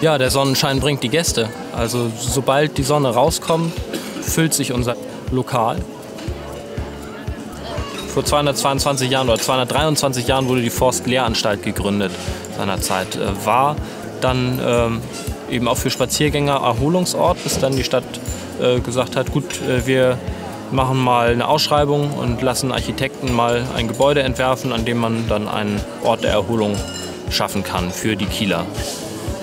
Ja, der Sonnenschein bringt die Gäste. Also sobald die Sonne rauskommt, füllt sich unser Lokal. Vor 222 Jahren oder 223 Jahren wurde die Forstlehranstalt gegründet seinerzeit. Äh, war dann ähm, eben auch für Spaziergänger Erholungsort, bis dann die Stadt äh, gesagt hat, gut, äh, wir machen mal eine Ausschreibung und lassen Architekten mal ein Gebäude entwerfen, an dem man dann einen Ort der Erholung schaffen kann für die Kieler.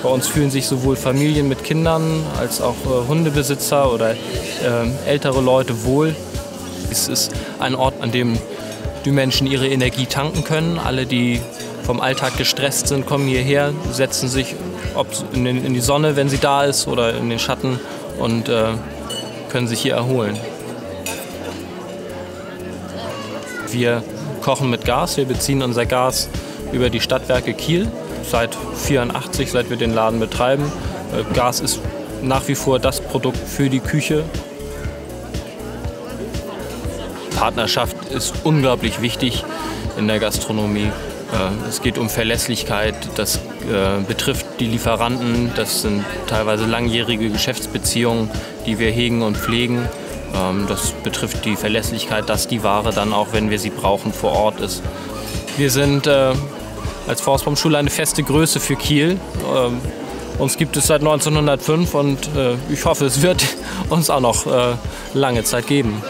Bei uns fühlen sich sowohl Familien mit Kindern als auch äh, Hundebesitzer oder äh, ältere Leute wohl. Es ist ein Ort, an dem die Menschen ihre Energie tanken können. Alle, die vom Alltag gestresst sind, kommen hierher, setzen sich ob in, den, in die Sonne, wenn sie da ist, oder in den Schatten und äh, können sich hier erholen. Wir kochen mit Gas, wir beziehen unser Gas über die Stadtwerke Kiel seit 1984, seit wir den Laden betreiben. Äh, Gas ist nach wie vor das Produkt für die Küche. Partnerschaft ist unglaublich wichtig in der Gastronomie. Äh, es geht um Verlässlichkeit, das äh, betrifft die Lieferanten, das sind teilweise langjährige Geschäftsbeziehungen, die wir hegen und pflegen. Ähm, das betrifft die Verlässlichkeit, dass die Ware dann auch, wenn wir sie brauchen, vor Ort ist. Wir sind als Forstbaumschule eine feste Größe für Kiel. Ähm, uns gibt es seit 1905 und äh, ich hoffe, es wird uns auch noch äh, lange Zeit geben.